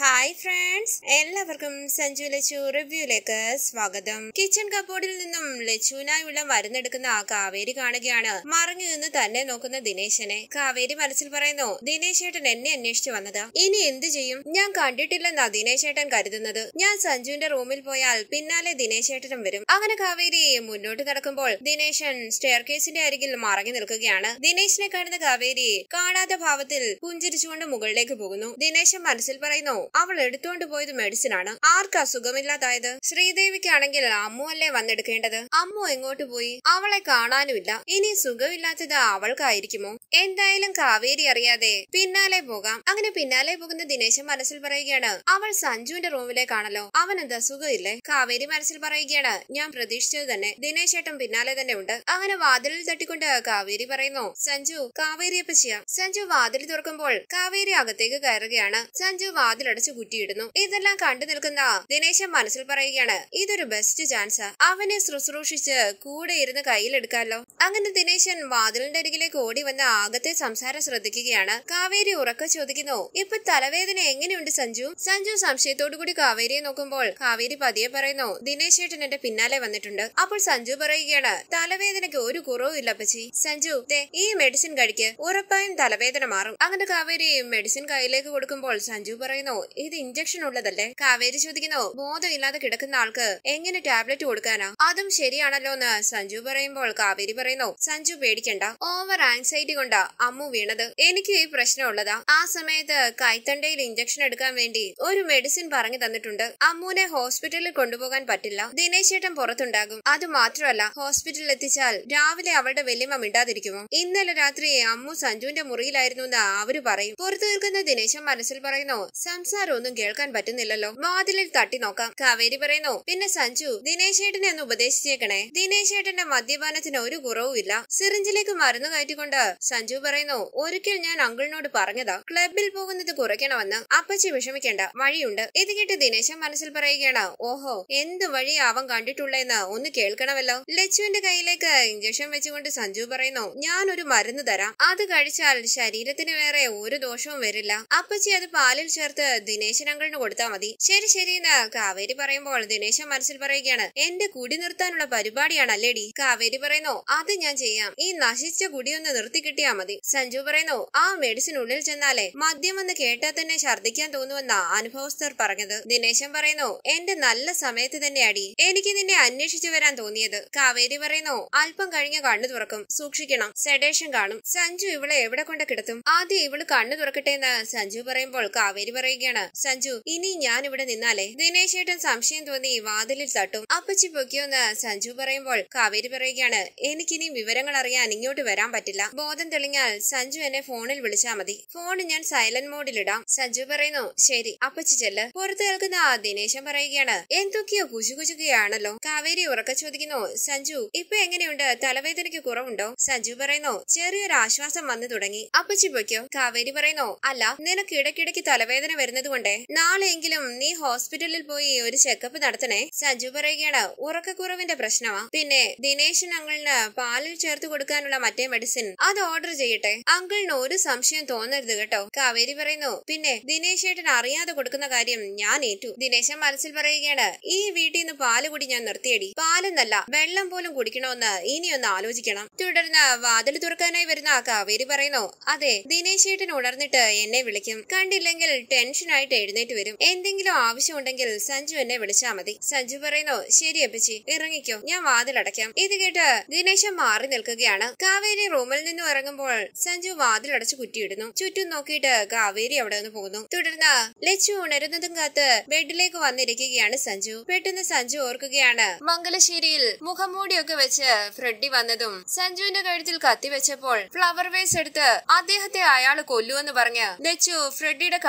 Hi friends എല്ലാവർക്കും സഞ്ജു ലച്ചു റിവ്യൂയിലേക്ക് സ്വാഗതം. Kitchen കബോർഡിൽ നിന്നും ലച്ചുവിനായുള്ള മരുന്നെടുക്കുന്ന ആ കാവേരി കാണുകയാണ്. മറങ്ങി നിന്ന് തന്നെ നോക്കുന്ന ദിനേശനെ. കാവേരി മനസ്സിൽ പറയുന്നു ദിനേശേട്ടൻ എന്നെ അന്വേഷിച്ചു വന്നത്. ഇനി എന്തു ചെയ്യും? ഞാൻ കണ്ടിട്ടില്ലെന്നാ ദിനേശ് ഏട്ടൻ കരുതുന്നത്. ഞാൻ സഞ്ജുവിന്റെ റൂമിൽ പോയാൽ പിന്നാലെ ദിനേശ് ഏട്ടനും വരും. അങ്ങനെ കാവേരി മുന്നോട്ട് നടക്കുമ്പോൾ ദിനേശൻ സ്റ്റെയർ കേസിന്റെ അരികിൽ മറങ്ങി നിൽക്കുകയാണ്. ദിനേശിനെ കാണുന്ന കാവേരി കാണാത്ത ഭാവത്തിൽ പുഞ്ചിരിച്ചുകൊണ്ട് മുകളിലേക്ക് പോകുന്നു. ദിനേശൻ മനസ്സിൽ പറയുന്നു അവൾ എടുത്തുകൊണ്ട് പോയത് മെഡിസിൻ ആണ് ആർക്കാ സുഖമില്ലാതായത്? ശ്രീദേവിക്കാണെങ്കിൽ അമ്മു അല്ലേ വന്നെടുക്കേണ്ടത്? അമ്മു എങ്ങോട്ട് പോയി? അവളെ കാണാനുമില്ല. ഇനി സുഖമില്ലാത്തത് അവൾക്കായിരിക്കുമോ? എന്തായാലും കാവേരി അറിയാതെ പിന്നാലെ പോകാം. അങ്ങനെ പിന്നാലെ പോകുന്ന ദിനേശൻ മനസ്സിൽ പറയുകയാണ് അവൾ സഞ്ജുവിന്റെ റൂമിലേക്കാണല്ലോ. അവൻ എന്താ സുഖമില്ലേ? കാവേരി മനസ്സിൽ പറയുകയാണ് ഞാൻ പ്രതീക്ഷിച്ചത് തന്നെ. ദിനേശ് ഏട്ടൻ പിന്നാലെ തന്നെ ഉണ്ട്. അങ്ങനെ വാതിലിൽ തട്ടിക്കൊണ്ട് കാവേരി പറയുന്നു സഞ്ജു കാവേരിയപ്പച്ചിയ സഞ്ജു വാതിൽ തുറക്കുമ്പോൾ കാവേരി അകത്തേക്ക് കയറുകയാണ്. സഞ്ജു വാതിലടച്ച് കുറ്റിയിടുന്നു. ഇതെല്ലാം കണ്ടു നിൽക്കുന്ന ദിനേശൻ മനസ്സിൽ പറയുകയാണ് ഇതൊരു ബെസ്റ്റ് ചാൻസ് അവനെ ശുശ്രൂഷിച്ച് കൂടെ ഇരുന്ന് കയ്യിലെടുക്കാമല്ലോ അങ്ങനെ ദിനേശൻ വാതിലിന്റെ അരികിലേക്ക് ഓടി വന്ന ആകത്തെ സംസാരം ശ്രദ്ധിക്കുകയാണ്. കാവേരി ഉറക്ക ചോദിക്കുന്നു ഇപ്പൊ തലവേദന എങ്ങനെയുണ്ട് സഞ്ജു? സഞ്ജു സംശയത്തോടു കൂടി കാവേരിയെ നോക്കുമ്പോൾ കാവേരി പതിയെ പറയുന്നു ദിനേശ് ഏട്ടൻ എന്റെ പിന്നാലെ വന്നിട്ടുണ്ട്. അപ്പോൾ സഞ്ജു പറയുകയാണ് തലവേദനയ്ക്ക് ഒരു കുറവും ഇല്ല പച്ചി സഞ്ജു ദേ ഈ മെഡിസിൻ കഴിക്ക്. ഉറപ്പായും തലവേദന മാറും. അങ്ങനെ കാവേരി മെഡിസിൻ കയ്യിലേക്ക് കൊടുക്കുമ്പോൾ സഞ്ജു പറയുന്നു ഇത് ഇഞ്ചക്ഷൻ ഉള്ളതല്ലേ? കാവേരി ചോദിക്കുന്നു ബോധമില്ലാതെ കിടക്കുന്ന ആൾക്ക് എങ്ങനെ ടാബ്ലറ്റ് കൊടുക്കാനാ? അതും ശരിയാണല്ലോ എന്ന് സഞ്ജു പറയുമ്പോൾ കാവേരി പറയുന്നു സഞ്ജു പേടിക്കണ്ട ഓവർ ആങ്സൈറ്റി കൊണ്ടാ അമ്മു വീണത്. എനിക്ക് ഈ പ്രശ്നം ഉള്ളതാ. ആ സമയത്ത് കൈത്തണ്ടയിൽ ഇഞ്ചക്ഷൻ എടുക്കാൻ വേണ്ടി ഒരു മെഡിസിൻ പറഞ്ഞു തന്നിട്ടുണ്ട്. അമ്മുവിനെ ഹോസ്പിറ്റലിൽ കൊണ്ടുപോകാൻ പറ്റില്ല. ദിനേശ് ചേട്ടൻ പുറത്തുണ്ടാകും. അത് മാത്രമല്ല ഹോസ്പിറ്റലിൽ എത്തിച്ചാൽ രാവിലെ അവളുടെ വല്യമ്മ മിണ്ടാതിരിക്കുമോ? ഇന്നലെ രാത്രി അമ്മു സഞ്ജുവിന്റെ മുറിയിലായിരുന്നു എന്ന് അവർ പറയും. പുറത്തു നിൽക്കുന്ന ദിനേശൻ മനസ്സിൽ പറയുന്നു സംസാരം ഒന്നും കേൾക്കാൻ പറ്റുന്നില്ലല്ലോ. വാതിലിൽ തട്ടി നോക്കാം. കാവേരി പറയുന്നു പിന്നെ സഞ്ജു ദിനേശ് ഏട്ടനെ ഒന്ന് ഉപദേശിച്ചേക്കണേ. ദിനേശ് ഏട്ടന്റെ മദ്യപാനത്തിന് ഒരു കുറവുമില്ല സിറിഞ്ചിലേക്ക് മരുന്ന് കയറ്റിക്കൊണ്ട് സഞ്ജു പറയുന്നു ഒരിക്കൽ ഞാൻ അങ്കിളിനോട് പറഞ്ഞതാ. ക്ലബിൽ പോകുന്നത് കുറയ്ക്കണമെന്ന്. അപ്പച്ചി വിഷമിക്കേണ്ട. വഴിയുണ്ട്. ഇത് കേട്ട് ദിനേശൻ മനസ്സിൽ പറയുകയാണ് ഓഹോ എന്ത് വഴി അവൻ കണ്ടിട്ടുള്ളതെന്ന് ഒന്ന് കേൾക്കണമല്ലോ. ലച്ചുവിന്റെ കയ്യിലേക്ക് ഇഞ്ചക്ഷൻ വെച്ചുകൊണ്ട് സഞ്ജു പറയുന്നു ഞാൻ ഒരു മരുന്ന് തരാം. അത് കഴിച്ചാൽ ശരീരത്തിന് വേറെ ഒരു ദോഷവും വരില്ല. അപ്പച്ചി അത് പാലിൽ ചേർത്ത് ദിനേശൻ അങ്കിളിന് കൊടുത്താൽ മതി. ശരി ശരി കാവേരി പറയുമ്പോൾ ദിനേശൻ മനസ്സിൽ പറയുകയാണ് എന്റെ കുടി നിർത്താനുള്ള പരിപാടിയാണ് അല്ലേടി കാവേരി പറയുന്നു അത് ഞാൻ ചെയ്യാം. ഈ നശിച്ച കുടിയൊന്ന് നിർത്തി കിട്ടിയാ മതി. സഞ്ജു പറയുന്നു ആ മെഡിസിൻ ഉള്ളിൽ ചെന്നാലേ മദ്യം എന്ന് കേട്ടാൽ തന്നെ ഛർദ്ദിക്കാൻ തോന്നുമെന്ന അനുഭവസ്ഥർ പറഞ്ഞത്. ദിനേശൻ പറയുന്നു എന്റെ നല്ല സമയത്ത് തന്നെയാടി. എനിക്ക് നിന്നെ അന്വേഷിച്ചു വരാൻ തോന്നിയത്. കാവേരി പറയുന്നു അല്പം കഴിഞ്ഞ കണ്ണു തുറക്കും. സൂക്ഷിക്കണം. സെഡേഷൻ കാണും. സഞ്ജു ഇവളെ എവിടെ കൊണ്ട് കിടത്തും? ആദ്യം ഇവൾ കണ്ണു തുറക്കട്ടെ എന്ന് സഞ്ജു പറയുമ്പോൾ കാവേരി പറയുകയാണ് സഞ്ജു ഇനി ഞാൻ ഇവിടെ നിന്നാലേ? ദിനേശ് ഏട്ടൻ സംശയം തോന്നി വാതിലിൽ തട്ടും. അപ്പച്ചി പൊക്കിയോന്ന് സഞ്ജു പറയുമ്പോൾ കാവേരി പറയുകയാണ് എനിക്കിനി വിവരങ്ങൾ അറിയാൻ ഇങ്ങോട്ട് വരാൻ പറ്റില്ല. ബോധം തെളിഞ്ഞാൽ സഞ്ജു എന്നെ ഫോണിൽ വിളിച്ചാ മതി. ഫോൺ ഞാൻ സൈലന്റ് മോഡിലിടാം സഞ്ജു പറയുന്നു ശരി അപ്പച്ചി ചെല്ല്. പുറത്ത് കേൾക്കുന്ന ദിനേശൻ പറയുകയാണ് എന്തൊക്കെയോ കുശുകുശുകയാണല്ലോ കാവേരി ഉറക്ക ചോദിക്കുന്നു സഞ്ജു ഇപ്പൊ എങ്ങനെയുണ്ട്? തലവേദനയ്ക്ക് കുറവുണ്ടോ? സഞ്ജു പറയുന്നു ചെറിയൊരു ആശ്വാസം വന്നു തുടങ്ങി. അപ്പച്ചി പൊയ്ക്കോ? കാവേരി പറയുന്നു അല്ല നിനക്ക് ഇടയ്ക്കിടയ്ക്ക് തലവേദന വരുന്നത് കൊണ്ടേ നാളെയെങ്കിലും നീ ഹോസ്പിറ്റലിൽ പോയി ഒരു ചെക്കപ്പ് നടത്തണേ. സജു പറയുകയാണ് ഉറക്കക്കുറവിന്റെ പ്രശ്നമാ. പിന്നെ ദിനേശൻ അങ്കിളിന് പാലിൽ ചേർത്ത് കൊടുക്കാനുള്ള മറ്റേ മെഡിസിൻ അത് ഓർഡർ ചെയ്യട്ടെ. അങ്കിളിന് ഒരു സംശയം തോന്നരുത് കേട്ടോ. കാവേരി പറയുന്നു പിന്നെ ദിനേശ് ഏട്ടൻ അറിയാതെ കൊടുക്കുന്ന കാര്യം ഞാൻ ഏറ്റു. ദിനേശൻ മനസ്സിൽ പറയുകയാണ് ഈ വീട്ടിൽ നിന്ന് പാൽ കൂടി ഞാൻ നിർത്തിയടി. പാലെന്നല്ല വെള്ളം പോലും കുടിക്കണമെന്ന് ഇനിയൊന്ന് ആലോചിക്കണം. തുടർന്ന് വാതിൽ തുറക്കാനായി വരുന്ന കാവേരി പറയുന്നു അതെ ദിനേശ് ഏട്ടൻ ഉണർന്നിട്ട് എന്നെ വിളിക്കും. കണ്ടില്ലെങ്കിൽ ടെൻഷനായിട്ട് എഴുന്നേറ്റ് വരും. എന്തെങ്കിലും ആവശ്യമുണ്ടെങ്കിൽ സഞ്ജു എന്നെ വിളിച്ചാ മതി. സഞ്ജു പറയുന്നു ശരി അപ്പച്ചി ഇറങ്ങിക്കോ. ഞാൻ വാതിലടയ്ക്കാം ഇത് കേട്ട് ദിനേശൻ മാറി നിൽക്കുകയാണ്. കാവേരി റൂമിൽ നിന്നും ഇറങ്ങുമ്പോൾ സഞ്ജു വാതിലടച്ച് കുറ്റിയിടുന്നു. ചുറ്റും നോക്കിയിട്ട് കാവേരി അവിടെ നിന്ന് പോകുന്നു. തുടർന്ന് ലച്ചു ഉണരുന്നതും കാത്ത് ബെഡിലേക്ക് വന്നിരിക്കുകയാണ് സഞ്ജു. പെട്ടെന്ന് സഞ്ജു ഓർക്കുകയാണ് മംഗലശ്ശേരിയിൽ മുഖംമൂടിയൊക്കെ വെച്ച് ഫ്രെഡി വന്നതും സഞ്ജുവിന്റെ കഴുത്തിൽ കത്തി വെച്ചപ്പോൾ ഫ്ലവർ വേസ് എടുത്ത് അദ്ദേഹത്തെ അയാൾ കൊല്ലുവെന്ന് പറഞ്ഞ് ലച്ചു ഫ്രെഡിയുടെ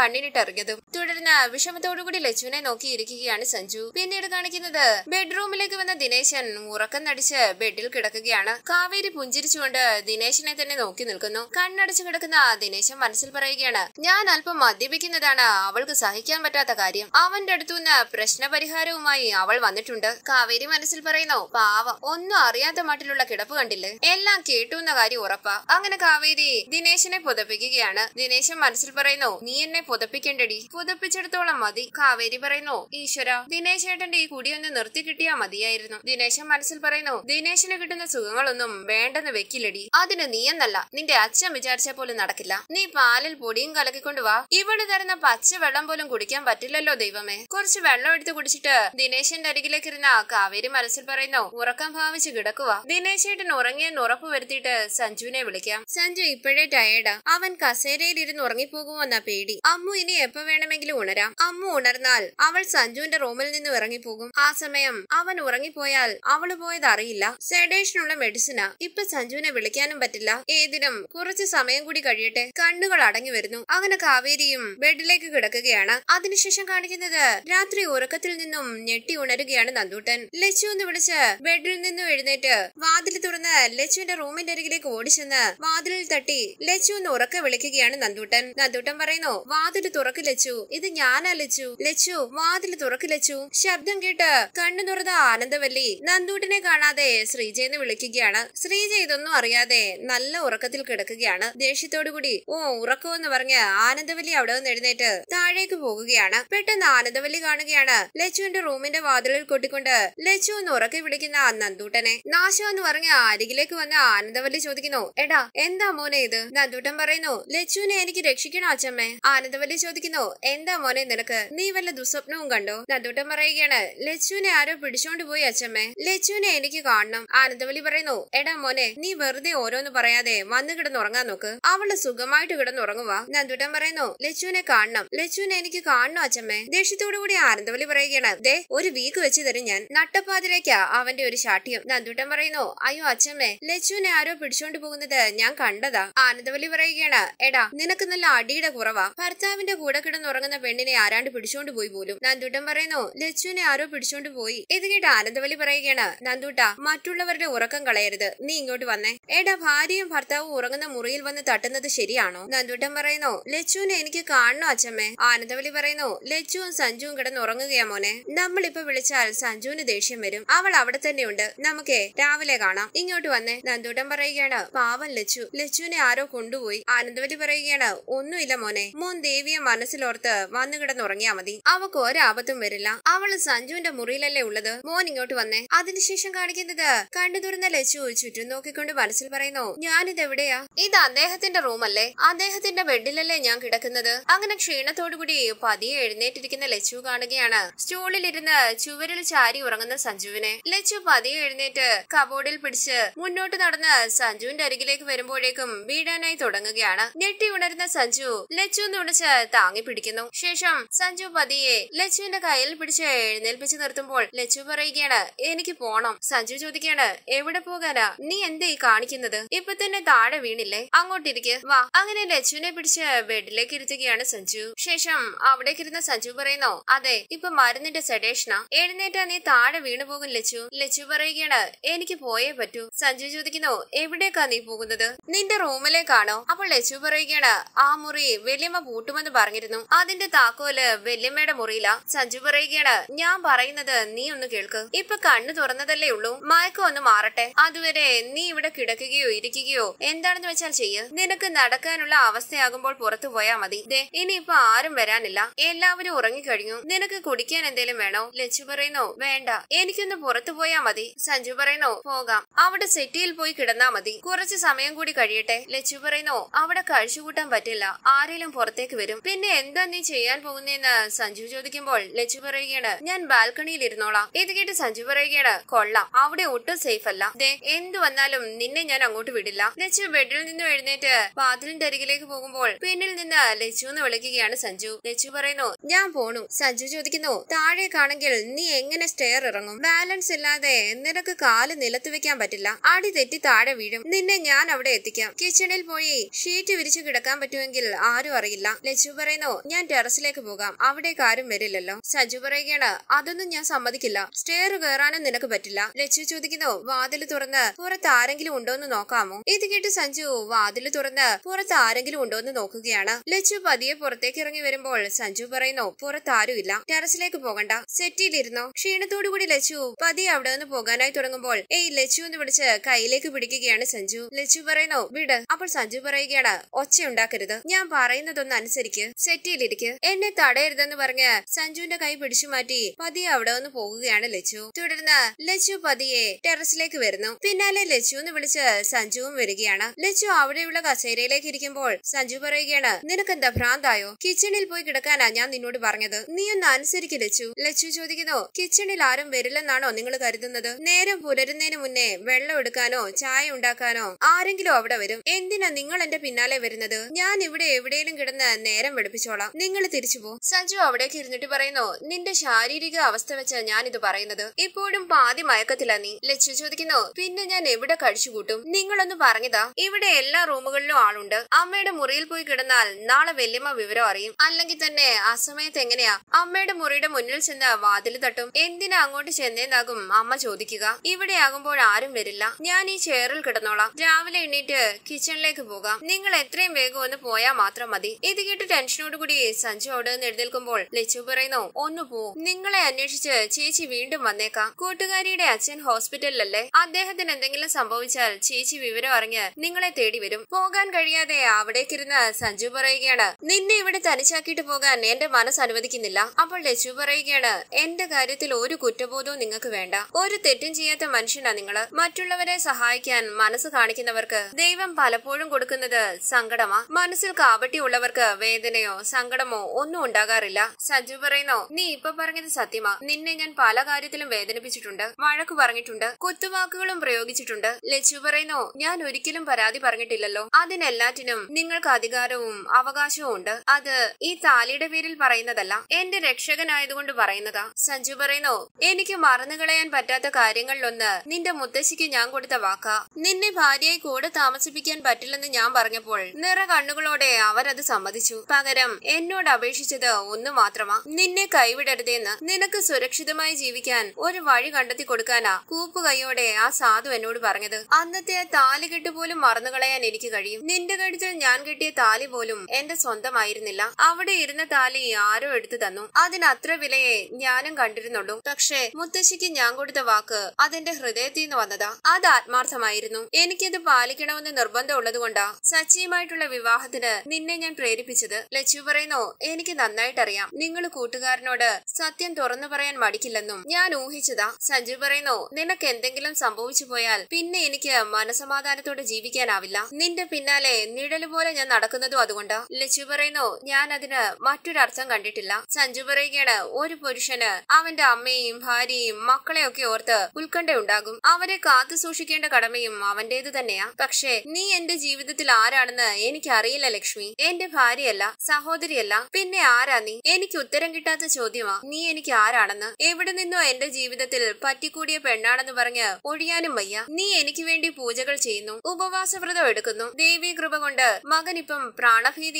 കണ്ണിനിട്ടെറിഞ്ഞതും തുടർന്ന് വിഷമത്തോടുകൂടി ലച്ചുവിനെ നോക്കിയിരിക്കുകയാണ് സഞ്ജു. പിന്നീട് കാണിക്കുന്നത് ബെഡ്റൂമിലേക്ക് വന്ന ദിനേശൻ ഉറക്കം നടിച്ച് ബെഡിൽ കിടക്കുകയാണ്. കാവേരി പുഞ്ചിരിച്ചുകൊണ്ട് ദിനേശനെ തന്നെ നോക്കി നിൽക്കുന്നു. കണ്ണടച്ചു കിടക്കുന്ന ദിനേശൻ മനസ്സിൽ പറയുകയാണ് ഞാൻ അല്പം മദ്യപിക്കുന്നതാണ് അവൾക്ക് സഹിക്കാൻ പറ്റാത്ത കാര്യം. അവന്റെ അടുത്തുനിന്ന് പ്രശ്നപരിഹാരവുമായി അവൾ വന്നിട്ടുണ്ട്. കാവേരി മനസ്സിൽ പറയുന്നു പാവം ഒന്നും അറിയാത്ത മട്ടിലുള്ള കിടപ്പ് കണ്ടില്ലേ? എല്ലാം കേട്ടു എന്ന കാര്യം ഉറപ്പാ. അങ്ങനെ കാവേരി ദിനേശനെ പുതപ്പിക്കുകയാണ്. ദിനേശൻ മനസ്സിൽ പറയുന്നു നീ എന്നെ പുതപ്പിക്കേണ്ടടി. മതിയടി പുതുപ്പിച്ചെടുത്തോളം മതി. കാവേരി പറയുന്നു ഈശ്വര ദിനേശ് ഏട്ടന്റെ ഈ കുടിയൊന്ന് നിർത്തി കിട്ടിയാ മതിയായിരുന്നു. ദിനേശൻ മനസ്സിൽ പറയുന്നു ദിനേശിന് കിട്ടുന്ന സുഖങ്ങളൊന്നും വേണ്ടെന്ന് വെക്കില്ലടി. അതിന് നീയെന്നല്ല നിന്റെ അച്ഛൻ വിചാരിച്ച പോലും നടക്കില്ല. നീ പാലിൽ പൊടിയും കലക്കിക്കൊണ്ട് വാ. ഇവിടെ തരുന്ന പച്ച വെള്ളം പോലും കുടിക്കാൻ പറ്റില്ലല്ലോ ദൈവമേ. കുറച്ച് വെള്ളം എടുത്ത് കുടിച്ചിട്ട് ദിനേശന്റെ അരികിലേക്ക് ഇരുന്ന കാവേരി മനസ്സിൽ പറയുന്നു ഉറക്കം ഭാവിച്ച് കിടക്കുക ദിനേശേട്ടൻ ഉറങ്ങിയെന്ന് ഉറപ്പ് വരുത്തിയിട്ട് സഞ്ജുവിനെ വിളിക്കാം. സഞ്ജു ഇപ്പോഴേ ടയേർഡാ അവൻ കസേരയിൽ ഇരുന്ന് ഉറങ്ങിപ്പോകുമെന്ന പേടി. അമ്മു ഇനി എപ്പോ വേണമെങ്കിലും ഉണരാം. അമ്മ ഉണർന്നാൽ അവൾ സഞ്ജുവിന്റെ റൂമിൽ നിന്ന് ഇറങ്ങിപ്പോകും. ആ സമയം അവൻ ഉറങ്ങിപ്പോയാൽ അവൾ പോയത് അറിയില്ല. സെഡേഷനുള്ള മെഡിസിനാ ഇപ്പൊ സഞ്ജുവിനെ വിളിക്കാനും പറ്റില്ല. ഏതിനും കുറച്ച് സമയം കൂടി കഴിയട്ടെ. കണ്ണുകൾ അടങ്ങി വരുന്നു. അങ്ങനെ കാവേരിയും ബെഡിലേക്ക് കിടക്കുകയാണ്. അതിനുശേഷം കാണിക്കുന്നത് രാത്രി ഉറക്കത്തിൽ നിന്നും ഞെട്ടി ഉണരുകയാണ് നന്ദൂട്ടൻ. ലച്ചു എന്ന് വിളിച്ച് ബെഡിൽ നിന്നും എഴുന്നേറ്റ് വാതിൽ തുറന്ന് ലച്ചുവിന്റെ റൂമിന്റെ അരികിലേക്ക് ഓടിച്ചെന്ന് വാതിലിൽ തട്ടി ലച്ചു എന്ന് ഉറക്കെ വിളിക്കുകയാണ് നന്ദൂട്ടൻ. നന്ദൂട്ടൻ പറയുന്നു വാതിൽ തുറക്ക് ലച്ചു. ഇത് ഞാനാ ലച്ചു. ലച്ചു വാതിൽ തുറക്ക് ലച്ചു. ശബ്ദം കേട്ട് കണ്ണു തുറന്ന ആനന്ദവല്ലി നന്ദൂട്ടിനെ കാണാതെ ശ്രീജയെന്ന് വിളിക്കുകയാണ്. ശ്രീജ ഇതൊന്നും അറിയാതെ നല്ല ഉറക്കത്തിൽ കിടക്കുകയാണ്. ദേഷ്യത്തോടുകൂടി ഓ ഉറക്കോ എന്ന് പറഞ്ഞ് ആനന്ദവല്ലി അവിടെ നിന്ന് എഴുന്നേറ്റ് താഴേക്ക് പോകുകയാണ്. പെട്ടെന്ന് ആനന്ദവല്ലി കാണുകയാണ്. ലച്ചുവിന്റെ റൂമിന്റെ വാതിലിൽ കൊട്ടിക്കൊണ്ട് ലച്ചു എന്ന് ഉറക്കി വിളിക്കുന്ന നന്ദൂട്ടനെ. നാശം എന്ന് പറഞ്ഞ് അരികിലേക്ക് വന്ന ആനന്ദവല്ലി ചോദിക്കുന്നു എടാ എന്താ മോനെ ഇത്? നന്ദൂട്ടൻ പറയുന്നു ലച്ചുവിനെ എനിക്ക് രക്ഷിക്കണോ അച്ഛമ്മേ? ആനന്ദവല്ലി ചോദിക്കുന്നു എന്താ മോനെ നിനക്ക്? നീ വല്ല ദുസ്വപ്നവും കണ്ടോ? നന്ദൂട്ടൻ പറയുകയാണ്. ലച്ചുവിനെ ആരോ പിടിച്ചോണ്ട് പോയി അച്ഛമ്മേ ലച്ചുവിനെ എനിക്ക് കാണണം. ആനന്ദവലി പറയുന്നു എടാ മോനെ നീ വെറുതെ ഓരോന്ന് പറയാതെ വന്ന് കിടന്നുറങ്ങാൻ നോക്ക്. അവൾ സുഖമായിട്ട് കിടന്നുറങ്ങുക നന്ദൂട്ടൻ പറയുന്നു ലച്ചുവിനെ കാണണം. ലച്ചുവിനെ എനിക്ക് കാണണം അച്ഛമ്മേ ദേഷ്യത്തോടു കൂടി ആനന്ദവലി പറയുകയാണ് ദേ ഒരു വീക്ക് വെച്ച് തരും ഞാൻ. നട്ടപ്പാതിരേക്കാ അവന്റെ ഒരു ശാഠ്യം. നന്ദൂട്ടൻ പറയുന്നു അയ്യോ അച്ഛമ്മേ ലച്ചുവിനെ ആരോ പിടിച്ചോണ്ട് പോകുന്നത് ഞാൻ കണ്ടതാ. ആനന്ദവലി പറയുകയാണ് എടാ നിനക്ക് നല്ല അടിയുടെ കുറവാ. ഭർത്താവിന്റെ കൂടെ കിടന്നുറങ്ങുന്ന പെണ്ണിനെ ആരാണ്ട് പിടിച്ചോണ്ട് പോയി പോലും. നന്ദൂട്ടൻ പറയുന്നു ലച്ചുവിനെ ആരോ പിടിച്ചോണ്ട് പോയി. ഇത് കേട്ട് ആനന്ദവലി പറയുകയാണ് നന്ദൂട്ട മറ്റുള്ളവരുടെ ഉറക്കം കളയരുത്. നീ ഇങ്ങോട്ട് വന്നേ. ഏടാ ഭാര്യയും ഭർത്താവും ഉറങ്ങുന്ന മുറിയിൽ വന്ന് തട്ടുന്നത് ശരിയാണോ? നന്ദൂട്ടൻ പറയുന്നു ലച്ചുവിനെ എനിക്ക് കാണണോ അച്ഛമ്മേ ആനന്ദവലി പറയുന്നു ലച്ചുവും സഞ്ജുവും കിടന്നുറങ്ങുകയാ മോനെ. നമ്മളിപ്പോ വിളിച്ചാൽ സഞ്ജുവിന് ദേഷ്യം വരും. അവൾ അവിടെ തന്നെയുണ്ട്. നമുക്കേ രാവിലെ കാണാം. ഇങ്ങോട്ട് വന്നേ. നന്ദൂട്ടൻ പറയുകയാണ് പാവം ലച്ചു. ലച്ചുവിനെ ആരോ കൊണ്ടുപോയി. ആനന്ദവലി പറയുകയാണ് ഒന്നുമില്ല മോനെ. മോൻ ദേവിയെ മനസ്സിലോർത്ത് വന്നു കിടന്നുറങ്ങിയാ മതി. അവക്ക് ഒരാപത്തും വരില്ല. അവൾ സഞ്ജുവിന്റെ മുറിയിലല്ലേ ഉള്ളത്? മോൻ ഇങ്ങോട്ട് വന്നേ. അതിനുശേഷം കാണിക്കുന്നത് കണ്ടു തുറന്ന ലച്ചു ചുറ്റും നോക്കിക്കൊണ്ട് മനസ്സിൽ പറയുന്നു ഞാനിത് എവിടെയാ ഇത് അദ്ദേഹത്തിന്റെ റൂമല്ലേ. അദ്ദേഹത്തിന്റെ ബെഡിലല്ലേ ഞാൻ കിടക്കുന്നത്. അങ്ങനെ ക്ഷീണത്തോടുകൂടി പതിയെ എഴുന്നേറ്റിരിക്കുന്ന ലച്ചു കാണുകയാണ്. സ്റ്റൂളിലിരുന്ന് ചുവരിൽ ചാരി ഉറങ്ങുന്ന സഞ്ജുവിനെ. ലച്ചു പതിയെ എഴുന്നേറ്റ് കബോർഡിൽ പിടിച്ച് മുന്നോട്ട് നടന്ന് സഞ്ജുവിന്റെ അരികിലേക്ക് വരുമ്പോഴേക്കും വീഴാനായി തുടങ്ങുകയാണ്. ഞെട്ടി ഉണരുന്ന സഞ്ജു ലച്ചു എന്ന് വിളിച്ച് താങ്ങി പിടിക്കുന്നു. ശേഷം സഞ്ജു പതിയെ ലച്ചുവിന്റെ കയ്യിൽ പിടിച്ച് എഴുന്നേൽപ്പിച്ച് നിർത്തുമ്പോൾ ലച്ചു പറയുകയാണ് എനിക്ക് പോണം. സഞ്ജു ചോദിക്കാണ് എവിടെ പോകാനാ? നീ എന്തേ കാണിക്കുന്നത്? ഇപ്പൊ തന്നെ താഴെ വീണില്ലേ? അങ്ങോട്ടിരിക്ക്. വാ. അങ്ങനെ ലച്ചുവിനെ പിടിച്ച് ബെഡിലേക്ക് ഇരുത്തുകയാണ് സഞ്ജു. ശേഷം അവിടേക്ക് ഇരുന്ന സഞ്ജു പറയുന്നു അതെ ഇപ്പൊ മരുന്നിന്റെ സെഡേഷനാ എഴുന്നേറ്റാ നീ താഴെ വീണു പോകും ലച്ചു. ലച്ചു പറയുകയാണ് എനിക്ക് പോയേ പറ്റൂ. സഞ്ജു ചോദിക്കുന്നു എവിടേക്കാ നീ പോകുന്നത്? നിന്റെ റൂമിലേക്കാണോ? അപ്പോൾ ലച്ചു പറയുകയാണ് ആ മുറി വലിയമ്മ പൂട്ടുമെന്ന് പറഞ്ഞിരുന്നു. അതിന്റെ താക്കോൽ വല്യമ്മയുടെ മുറിയില. സഞ്ജു പറയുകയാണ് ഞാൻ പറയുന്നത് നീ ഒന്ന് കേൾക്ക്. ഇപ്പൊ കണ്ണു തുറന്നതല്ലേ ഉള്ളൂ. മയക്കം ഒന്ന് മാറട്ടെ. അതുവരെ നീ ഇവിടെ കിടക്കുകയോ ഇരിക്കുകയോ എന്താണെന്ന് വെച്ചാൽ ചെയ്യ്. നിനക്ക് നടക്കാനുള്ള അവസ്ഥയാകുമ്പോൾ പുറത്തു പോയാ മതി. ദേ ഇനിയിപ്പൊ ആരും വരാനില്ല. എല്ലാവരും ഉറങ്ങിക്കഴിഞ്ഞു. നിനക്ക് കുടിക്കാൻ എന്തേലും വേണോ? ലച്ചു പറയുന്നു വേണ്ട. എനിക്കൊന്ന് പുറത്തു പോയാ മതി. സഞ്ജു പറയുന്നു പോകാം. അവിടെ സെറ്റിയിൽ പോയി കിടന്നാ മതി. കുറച്ച് സമയം കൂടി കഴിയട്ടെ. ലച്ചു പറയുന്നു അവിടെ കഴിച്ചുകൂട്ടാൻ പറ്റില്ല. ആരെങ്കിലും പുറത്തേക്ക് വരും. പിന്നെ എന്താ നീ ചെയ്യാൻ പോകുന്നതെന്ന് സഞ്ജു ചോദിക്കുമ്പോൾ ലച്ചു പറയുകയാണ് ഞാൻ ബാൽക്കണിയിൽ ഇരുന്നോളാം ഇത് കേട്ട് സഞ്ജു പറയുകയാണ് കൊള്ളാം. അവിടെ ഒട്ടും സേഫ് അല്ല. ദേ എന്തു വന്നാലും നിന്നെ ഞാൻ അങ്ങോട്ട് വിടില്ല. ലച്ചു ബെഡിൽ നിന്നും എഴുന്നേറ്റ് വാതിലിന്റെ അരികിലേക്ക് പോകുമ്പോൾ പിന്നിൽ നിന്ന് ലച്ചു എന്ന് വിളിക്കുകയാണ് സഞ്ജു. ലച്ചു പറയുന്നു ഞാൻ പോണു. സഞ്ജു ചോദിക്കുന്നു താഴെ കാണെങ്കിൽ നീ എങ്ങനെ സ്റ്റെയർ ഇറങ്ങും? ബാലൻസ് ഇല്ലാതെ നിനക്ക് കാൽ നിലത്ത് വെക്കാൻ പറ്റില്ല. അടി തെറ്റി താഴെ വീഴും. നിന്നെ ഞാൻ അവിടെ എത്തിക്കാം. കിച്ചണിൽ പോയി ഷീറ്റ് വിരിച്ചു കിടക്കാൻ പറ്റുമെങ്കിൽ ആരും അറിയില്ല. ലച്ചു പറയുന്നു ഞാൻ ടെറസിലേക്ക് പോകാം. അവിടെ ആരും വരില്ലല്ലോ. സജു പറയുകയാണ് അതൊന്നും ഞാൻ സമ്മതിക്കില്ല. സ്റ്റെയർ കയറാനും നിനക്ക് പറ്റില്ല. ലച്ചു ചോദിക്കുന്നു വാതിൽ തുറന്ന് പുറത്ത് ആരെങ്കിലും ഉണ്ടോ എന്ന് നോക്കാമോ? ഇത് കേട്ട് സഞ്ജു വാതിൽ തുറന്ന് പുറത്ത് ആരെങ്കിലും ഉണ്ടോ എന്ന് നോക്കുകയാണ്. ലച്ചു പതിയെ പുറത്തേക്ക് ഇറങ്ങി വരുമ്പോൾ സഞ്ജു പറയുന്നു പുറത്ത് ആരും ഇല്ല. ടെറസിലേക്ക് പോകണ്ട. സെറ്റിയിലിരുന്നോ? ക്ഷീണത്തോടുകൂടി ലച്ചു പതിയെ അവിടെ നിന്ന് പോകാനായി തുടങ്ങുമ്പോൾ ഏയ് ലച്ചു എന്ന് വിളിച്ച് കയ്യിലേക്ക് പിടിക്കുകയാണ് സഞ്ജു ലച്ചു പറയുന്നു വിട്. അപ്പോൾ സഞ്ജു പറയുകയാണ് ഒച്ച ഉണ്ടാക്കരുത്. ഞാൻ പറയുന്നതൊന്ന് അനുസരിക്ക്. സെറ്റിയിലിരിക്ക് എന്നെ തടയരുതെന്ന് പറഞ്ഞ് സഞ്ജുവിന്റെ കൈ പിടിച്ചു മാറ്റി പതിയെ അവിടെ ഒന്ന് പോകുകയാണ് ലച്ചു. തുടർന്ന് ലച്ചു പതിയെ ടെറസിലേക്ക് വരുന്നു. പിന്നാലെ ലച്ചു എന്ന് വിളിച്ച് സഞ്ജുവും വരികയാണ്. ലച്ചു അവിടെയുള്ള കസേരയിലേക്ക് ഇരിക്കുമ്പോൾ സഞ്ജു പറയുകയാണ് നിനക്കെന്താ ഭ്രാന്തായോ? കിച്ചണിൽ പോയി കിടക്കാനാ ഞാൻ നിന്നോട് പറഞ്ഞത്. നീ ഒന്ന് അനുസരിക്ക് ലച്ചു. ലച്ചു ചോദിക്കുന്നു കിച്ചണിൽ ആരും വരില്ലെന്നാണോ നിങ്ങൾ കരുതുന്നത്? നേരം പുലരുന്നതിന് മുന്നേ വെള്ളം എടുക്കാനോ ചായ ഉണ്ടാക്കാനോ ആരെങ്കിലും അവിടെ വരും. എന്തിനാ നിങ്ങൾ എന്റെ പിന്നാലെ വരുന്നത്? ഞാൻ ഇവിടെ എവിടെയെങ്കിലും കിടന്ന് നേരം വെളുപ്പിച്ചോളാം. നിങ്ങൾ തിരിച്ചു പോ. സഞ്ജു അവിടേക്ക് ഇരുന്നിട്ട് പറയുന്നു നിന്റെ ശാരീരിക അവസ്ഥ വെച്ചാ ഞാൻ ഇത് പറയുന്നത്. ഇപ്പോഴും പാതി മയക്കത്തില്ല നീ. ലച്ചു ചോദിക്കുന്നു പിന്നെ ഞാൻ എവിടെ കഴിച്ചുകൂട്ടും നിങ്ങളൊന്ന് പറഞ്ഞതാ. ഇവിടെ എല്ലാ റൂമുകളിലും ആളുണ്ട്. അമ്മയുടെ മുറിയിൽ പോയി കിടന്നാൽ നാളെ വല്യമ്മ വിവരം അറിയും. അല്ലെങ്കിൽ തന്നെ ആ സമയത്ത് എങ്ങനെയാ? അമ്മയുടെ മുറിയുടെ മുന്നിൽ ചെന്ന് വാതിൽ തട്ടും. എന്തിനാ അങ്ങോട്ട് ചെന്നേന്നാകും അമ്മ ചോദിക്കുക. ഇവിടെ ആകുമ്പോൾ ആരും വരില്ല. ഞാൻ ഈ ചെയറിൽ കിടന്നോളാം. രാവിലെ എണ്ണീറ്റ് കിച്ചണിലേക്ക് പോകാം. നിങ്ങൾ എത്രയും വേഗം ഒന്ന് പോയാൽ മാത്രം മതി. ഇത് കേട്ട് ടെൻഷനോട് കൂടി സഞ്ജു അവിടെ നിന്ന് എഴുന്നേൽക്കുമ്പോൾ ലച്ചു പറയുന്നു ഒന്നു പോ. നിങ്ങളെ അന്വേഷിച്ച് ചേച്ചി വീണ്ടും വന്നേക്കാം. കൂട്ടുകാരിയുടെ അച്ഛൻ ഹോസ്പിറ്റലിലല്ലേ? അദ്ദേഹത്തിന് എന്തെങ്കിലും സംഭവിച്ചാൽ ചേച്ചി വിവരം അറിഞ്ഞ് നിങ്ങളെ തേടി വരും. പോകാൻ കഴിയാതെ അവിടേക്കിരുന്ന് സഞ്ജു പറയുകയാണ് നിന്നെ ഇവിടെ തനിച്ചാക്കിയിട്ട് പോകാൻ എന്റെ മനസ്സ് അനുവദിക്കുന്നില്ല. അപ്പോൾ ലച്ചു പറയുകയാണ് എന്റെ കാര്യത്തിൽ ഒരു കുറ്റബോധവും നിങ്ങൾക്ക് വേണ്ട. ഒരു തെറ്റും ചെയ്യാത്ത മനുഷ്യനാ നിങ്ങൾ. മറ്റുള്ളവരെ സഹായിക്കാൻ മനസ്സ് കാണിക്കുന്നവർക്ക് ദൈവം പലപ്പോഴും കൊടുക്കുന്നത് സങ്കടമാ. മനസ്സിൽ കാപട്ടിയുള്ളവർക്ക് വേദനയോ സങ്കടമോ ഒന്നും ഉണ്ടാകാറില്ല. സജു പറയുന്നു നീ ഇപ്പൊ പറഞ്ഞത് സത്യമാ. നിന്നെ ഞാൻ പല കാര്യത്തിലും വേദനിപ്പിച്ചിട്ടുണ്ട് വഴക്കു പറഞ്ഞിട്ടുണ്ട് കുത്തുവാക്കുകളും പ്രയോഗിച്ചിട്ടുണ്ട്. ലച്ചു പറയുന്നു ഞാൻ ഒരിക്കലും പരാതി പറഞ്ഞിട്ടില്ലല്ലോ. അതിനെല്ലാറ്റിനും നിങ്ങൾക്ക് അധികാരവും അവകാശവും ഉണ്ട്. അത് ഈ താലിയുടെ പേരിൽ പറയുന്നതല്ല എന്റെ രക്ഷകനായതുകൊണ്ട് പറയുന്നതാ. സഞ്ജു പറയുന്നു എനിക്ക് മറന്നുകളയാൻ പറ്റാത്ത കാര്യങ്ങളിലൊന്ന് നിന്റെ മുത്തശ്ശിക്ക് ഞാൻ കൊടുത്ത വാക്കാ. നിന്നെ ഭാര്യയെ കൂടെ താമസിപ്പിക്കാൻ പറ്റില്ലെന്ന് ഞാൻ പറഞ്ഞപ്പോൾ നിറ കണ്ണുകളോടെ അവരത് സമ്മതിച്ചു. പകരം എന്നോട് അപേക്ഷിച്ചത് ഒന്ന് മാത്രമാ. നിന്നെ കൈവിടരുതെന്ന് നിനക്ക് സുരക്ഷിതമായി ജീവിക്കാൻ ഒരു വഴി കണ്ടെത്തി കൊടുക്കാനാ കൂപ്പ് കൈയോടെ ആ സാധു എന്നോട് പറഞ്ഞത്. അന്നത്തെ ആ താലികെട്ട് പോലും മറന്നുകളയാൻ എനിക്ക് കഴിയും. നിന്റെ കഴുത്തിൽ ഞാൻ കെട്ടിയ താലി പോലും എന്റെ സ്വന്തമായിരുന്നില്ല. അവിടെ ഇരുന്ന താലി ആരോ എടുത്തു തന്നു. അതിനത്ര വിലയെ ഞാനും കണ്ടിരുന്നുള്ളൂ. പക്ഷേ മുത്തശ്ശിക്ക് ഞാൻ കൊടുത്ത വാക്ക് അതെന്റെ ഹൃദയത്തിൽ നിന്ന് വന്നതാ. അത് ആത്മാർത്ഥമായിരുന്നു. എനിക്കത് പാലിക്കണമെന്ന് നിർബന്ധമുള്ളതുകൊണ്ടാ സച്ചിയുമായിട്ടുള്ള വിവാഹത്തിന് നിന്നെ ഞാൻ പ്രേരിപ്പിച്ചത്. ലച്ചു പറയുന്നു? എനിക്ക് നന്നായിട്ടറിയാം. നിങ്ങൾ കൂട്ടുകാരനോട് സത്യം തുറന്നു പറയാൻ മടിക്കില്ലെന്നും ഞാൻ ഊഹിച്ചതാ. സഞ്ജു പറയുന്നു? നിനക്ക് എന്തെങ്കിലും സംഭവിച്ചു പോയാൽ പിന്നെ എനിക്ക് മനസമാധാനത്തോടെ ജീവിക്കാനാവില്ല. നിന്റെ പിന്നാലെ നിഴൽ പോലെ ഞാൻ നടക്കുന്നതും അതുകൊണ്ട്. ലച്ചു പറയുന്നു? ഞാൻ അതിന് മറ്റൊരർത്ഥം കണ്ടിട്ടില്ല. സഞ്ജു പറയുകയാണ് ഒരു പുരുഷന് അവന്റെ അമ്മയും ഭാര്യയും മക്കളെയൊക്കെ ഓർത്ത് ഉത്കണ്ഠയുണ്ടാകും അവരെ കാത്തു സൂക്ഷിക്കേണ്ട കടമയും അവന്റേത് തന്നെയാ. പക്ഷേ നീ എന്റെ ജീവിതത്തിൽ ആരാണെന്ന് എനിക്കറിയില്ല ലക്ഷ്മി. എന്റെ ഭാര്യയല്ല സഹോദരിയല്ല പിന്നെ ആരാ നീ? എനിക്ക് ഉത്തരം കിട്ടാത്ത ചോദ്യമാ. നീ എനിക്ക് ആരാണെന്ന്? എവിടെ നിന്നോ എന്റെ ജീവിതത്തിൽ പറ്റിക്കൂടിയ പെണ്ണാണെന്ന് പറഞ്ഞ് ഒഴിയാനും വയ്യ. നീ എനിക്ക് വേണ്ടി പൂജകൾ ചെയ്യുന്നു ഉപവാസവ്രതം എടുക്കുന്നു. ദേവി കൃപ കൊണ്ട് മകൻ ഇപ്പം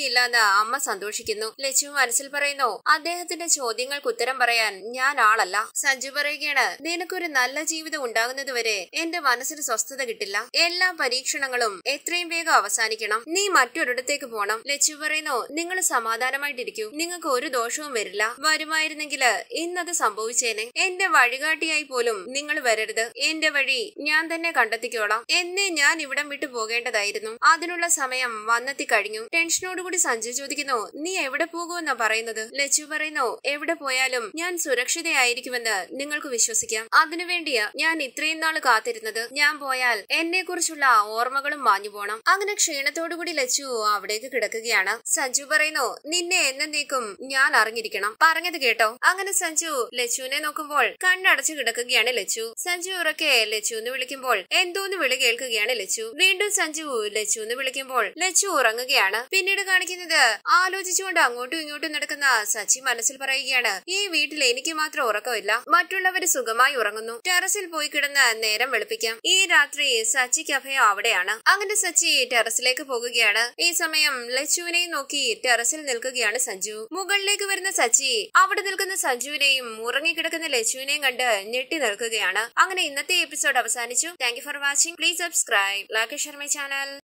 ഇല്ലാതെ അമ്മ സന്തോഷിക്കുന്നു. ലച്ചു മനസ്സിൽ പറയുന്നു അദ്ദേഹത്തിന്റെ ചോദ്യങ്ങൾക്ക് ഉത്തരം പറയാൻ ഞാൻ ആളല്ല. സഞ്ജു പറയുകയാണ് നിനക്കൊരു നല്ല ജീവിതം ഉണ്ടാകുന്നതുവരെ എന്റെ മനസ്സിന് സ്വസ്ഥത കിട്ടില്ല. എല്ലാ പരീക്ഷണങ്ങളും എത്രയും വേഗം അവസാനിക്കണം. നീ മറ്റൊരിടത്തേക്ക് പോണം. ലച്ചു പറയുന്നു നിങ്ങൾ സമാധാനമായിട്ടിരിക്കൂ. നിങ്ങൾക്ക് ഒരു ദോഷവും വരില്ല. വരുമായിരുന്നെങ്കിൽ ഇന്നത് സംഭവിച്ചേനെ. എന്റെ വഴികാട്ടിയായി പോലും നിങ്ങൾ വരരുത്. എന്റെ വഴി ഞാൻ തന്നെ കണ്ടെത്തിക്കോളാം. എന്നെ ഞാൻ ഇവിടം വിട്ടു പോകേണ്ടതായിരുന്നു. അതിനുള്ള സമയം വന്നെത്തി കഴിഞ്ഞു. ടെൻഷനോടുകൂടി സഞ്ജു ചോദിക്കുന്നു നീ എവിടെ പോകുമെന്നാ പറയുന്നത്? ലച്ചു പറയുന്നു എവിടെ പോയാലും ഞാൻ സുരക്ഷിതയായിരിക്കുമെന്ന് നിങ്ങൾക്ക് വിശ്വസിക്കാം. അതിനുവേണ്ടിയാ ഞാൻ ഇത്രയും നാൾ കാത്തിരുന്നത്. ഞാൻ പോയാൽ എന്നെ കുറിച്ചുള്ള ഓർമ്മകളും മാഞ്ഞു പോണം അങ്ങനെ ക്ഷീണത്തോടുകൂടി ലച്ചു അവിടേക്ക് കിടക്കുകയാണ്. സഞ്ജു പറയുന്നു നിന്നെ എന്നേക്കും ഞാൻ അറിഞ്ഞിരിക്കണം. പറഞ്ഞത് കേട്ടോ. അങ്ങനെ സഞ്ജു ലച്ചുവിനെ നോക്കുമ്പോൾ കണ്ണടച്ചു കിടക്കുകയാണ് ലച്ചു. സഞ്ജു ഉറക്കെ ലച്ചു എന്ന് വിളിക്കുമ്പോൾ എന്തോന്ന് വിളി കേൾക്കുകയാണ് ലച്ചു. വീണ്ടും സഞ്ജു ലച്ചു എന്ന് വിളിക്കുമ്പോൾ ലച്ചു ഉറങ്ങുകയാണ്. പിന്നീട് കാണിക്കുന്നത് ആലോചിച്ചുകൊണ്ട് അങ്ങോട്ടും ഇങ്ങോട്ടും നടക്കുന്ന സച്ചി മനസ്സിൽ പറയുകയാണ് ഈ വീട്ടിൽ എനിക്ക് മാത്രം ഉറക്കമില്ല. മറ്റുള്ളവർ സുഖമായി ഉറങ്ങുന്നു. ടെറസിൽ പോയി കിടന്ന് നേരം വെളുപ്പിക്കാം. ഈ രാത്രി സച്ചിക്ക് അഭയം അവിടെയാണ്. അങ്ങനെ സച്ചി ടെറസിലേക്ക് പോകുകയാണ്. ഈ സമയം ലച്ചുവിനെയും നോക്കി ടെറസിൽ നിൽക്കുകയാണ് സഞ്ജു. മുകളിലേക്ക് വരുന്ന സച്ചി അവിടെ നിൽക്കുന്ന സഞ്ജുവിനെയും ഉറങ്ങിക്കിടക്കുന്ന ലച്ചുവിനെയും കണ്ട് ഞെട്ടി നിൽക്കുകയാണ്. അങ്ങനെ ഇന്നത്തെ എപ്പിസോഡ് അവസാനിച്ചു. Thank for watching please subscribe Lakesh Sharma channel